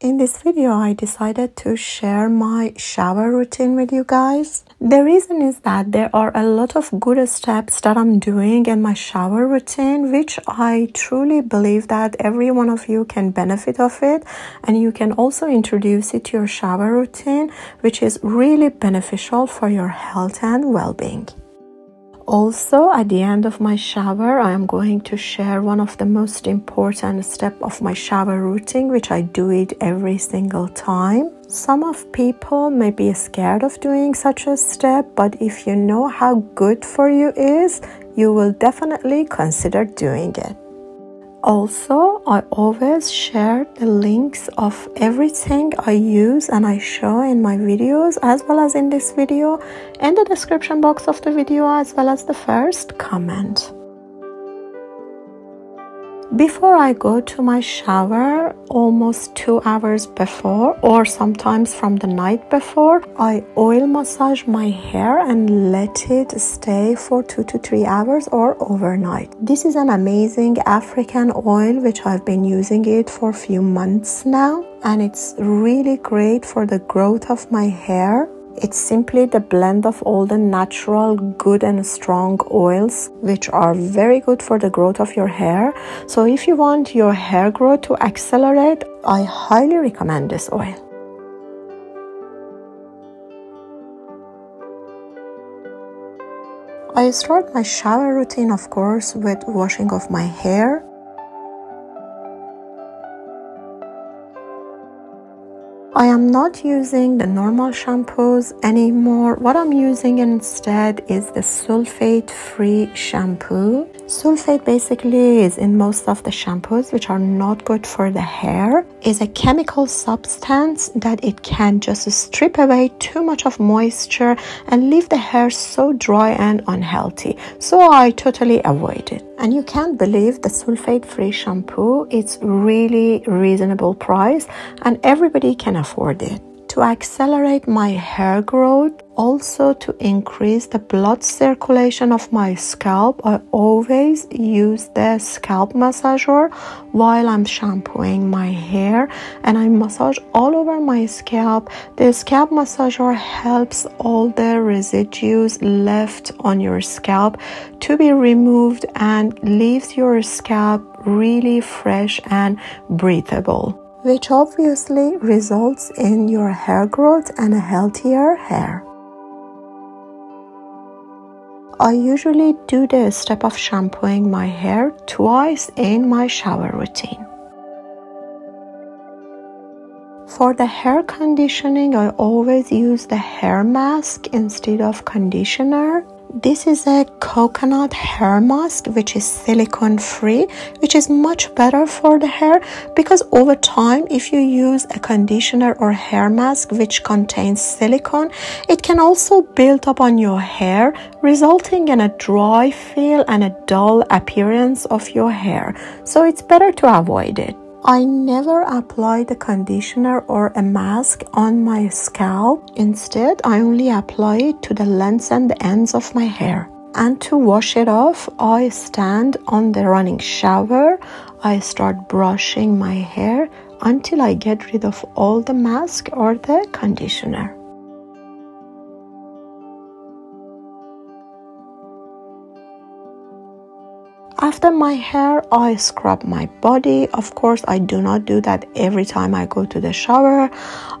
In this video, I decided to share my shower routine with you guys. The reason is that there are a lot of good steps that I'm doing in my shower routine, which I truly believe that every one of you can benefit of it. And you can also introduce it to your shower routine, which is really beneficial for your health and well-being. Also, at the end of my shower, I am going to share one of the most important step of my shower routine, which I do it every single time. Some of people may be scared of doing such a step, but if you know how good for you is, you will definitely consider doing it. Also, I always share the links of everything I use and I show in my videos as well as in this video in the description box of the video as well as the first comment. Before I go to my shower, almost two hours before, or sometimes from the night before, I oil massage my hair and let it stay for two to three hours or overnight. This is an amazing African oil which I've been using it for a few months now, and it's really great for the growth of my hair it's simply the blend of all the natural, good and strong oils, which are very good for the growth of your hair. So if you want your hair growth to accelerate, I highly recommend this oil. I start my shower routine, of course, with washing of my hair. I am not using the normal shampoos anymore. What I'm using instead is the sulfate free shampoo. Sulfate basically is in most of the shampoos which are not good for the hair. Is a chemical substance that it can just strip away too much of moisture and leave the hair so dry and unhealthy. So I totally avoid it and you can't believe the sulfate free shampoo it's really reasonable price and everybody can afford it to accelerate my hair growth, also to increase the blood circulation of my scalp, I always use the scalp massager while I'm shampooing my hair and I massage all over my scalp. The scalp massager helps all the residues left on your scalp to be removed and leaves your scalp really fresh and breathable which obviously results in your hair growth and a healthier hair. I usually do the step of shampooing my hair twice in my shower routine. For the hair conditioning, I always use the hair mask instead of conditioner this is a coconut hair mask which is silicone free which is much better for the hair because over time if you use a conditioner or hair mask which contains silicone it can also build up on your hair resulting in a dry feel and a dull appearance of your hair. So it's better to avoid it I never apply the conditioner or a mask on my scalp. Instead, I only apply it to the lengths and the ends of my hair. And to wash it off, I stand on the running shower. I start brushing my hair until I get rid of all the mask or the conditioner. After my hair, I scrub my body. Of course, I do not do that every time I go to the shower.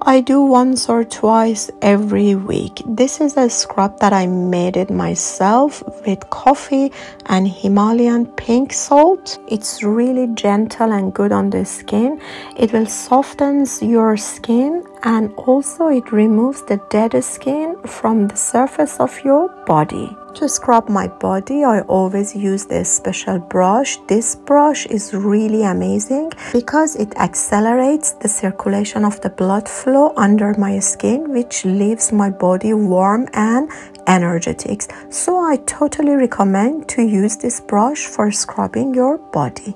I do once or twice every week. This is a scrub that I made it myself with coffee and Himalayan pink salt. It's really gentle and good on the skin. It will soften your skin and also it removes the dead skin from the surface of your body. To scrub my body, I always use this special brush. This brush is really amazing because it accelerates the circulation of the blood flow under my skin, which leaves my body warm and energetic. So I totally recommend to use this brush for scrubbing your body.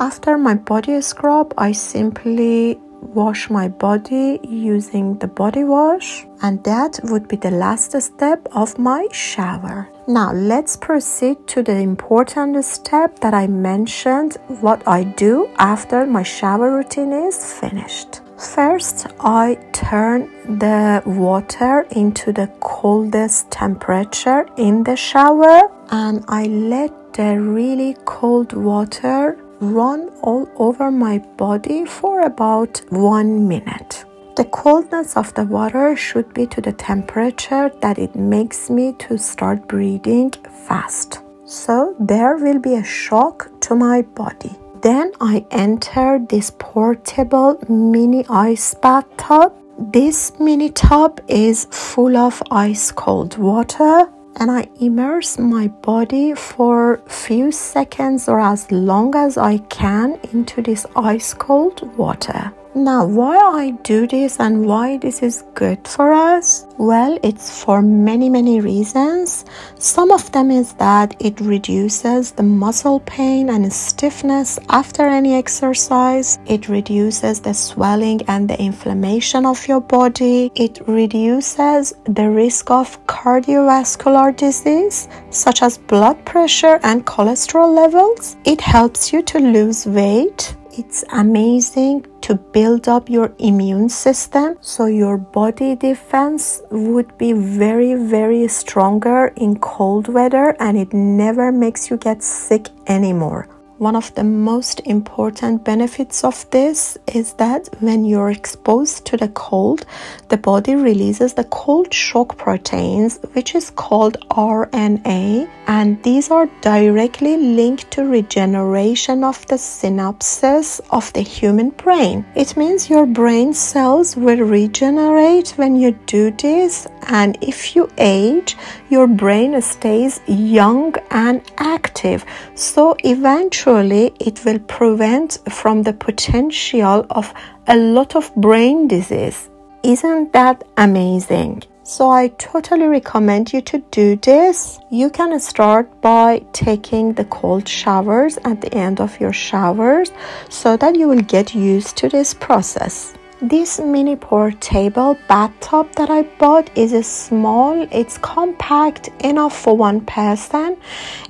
After my body scrub, I simply wash my body using the body wash and that would be the last step of my shower. Now let's proceed to the important step that I mentioned what I do after my shower routine is finished. First, I turn the water into the coldest temperature in the shower and I let the really cold water run all over my body for about one minute. The coldness of the water should be to the temperature that it makes me to start breathing fast. So there will be a shock to my body. Then I enter this portable mini ice bathtub. This mini tub is full of ice cold water and I immerse my body for few seconds or as long as I can into this ice cold water. Now, why I do this and why this is good for us? Well, it's for many, many reasons. Some of them is that it reduces the muscle pain and stiffness after any exercise. It reduces the swelling and the inflammation of your body. It reduces the risk of cardiovascular disease, such as blood pressure and cholesterol levels. It helps you to lose weight it's amazing to build up your immune system so your body defense would be very very stronger in cold weather and it never makes you get sick anymore one of the most important benefits of this is that when you're exposed to the cold, the body releases the cold shock proteins, which is called RNA, and these are directly linked to regeneration of the synapses of the human brain. It means your brain cells will regenerate when you do this, and if you age, your brain stays young and active. So eventually, Naturally, it will prevent from the potential of a lot of brain disease. Isn't that amazing? So I totally recommend you to do this. You can start by taking the cold showers at the end of your showers so that you will get used to this process. This mini portable bathtub that I bought is small, it's compact enough for one person.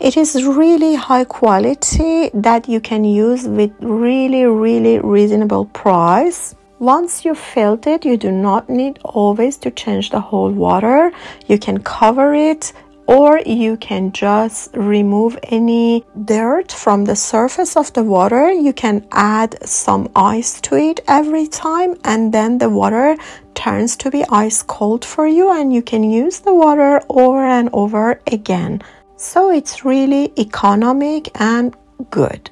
It is really high quality that you can use with really really reasonable price. Once you filled it, you do not need always to change the whole water. You can cover it or you can just remove any dirt from the surface of the water. You can add some ice to it every time and then the water turns to be ice cold for you and you can use the water over and over again. So it's really economic and good.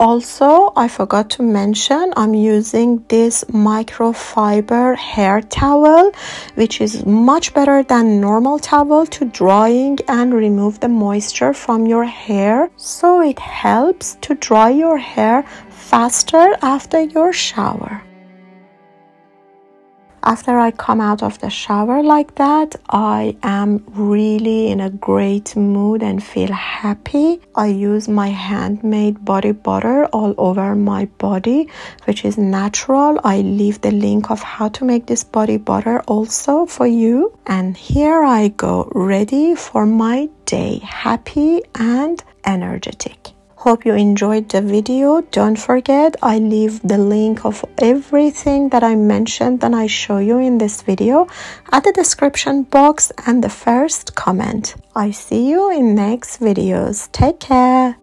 Also, I forgot to mention I'm using this microfiber hair towel, which is much better than normal towel to drying and remove the moisture from your hair. So it helps to dry your hair faster after your shower. After I come out of the shower like that, I am really in a great mood and feel happy. I use my handmade body butter all over my body, which is natural. I leave the link of how to make this body butter also for you. And here I go, ready for my day, happy and energetic. Hope you enjoyed the video. Don't forget, I leave the link of everything that I mentioned and I show you in this video at the description box and the first comment. I see you in next videos. Take care.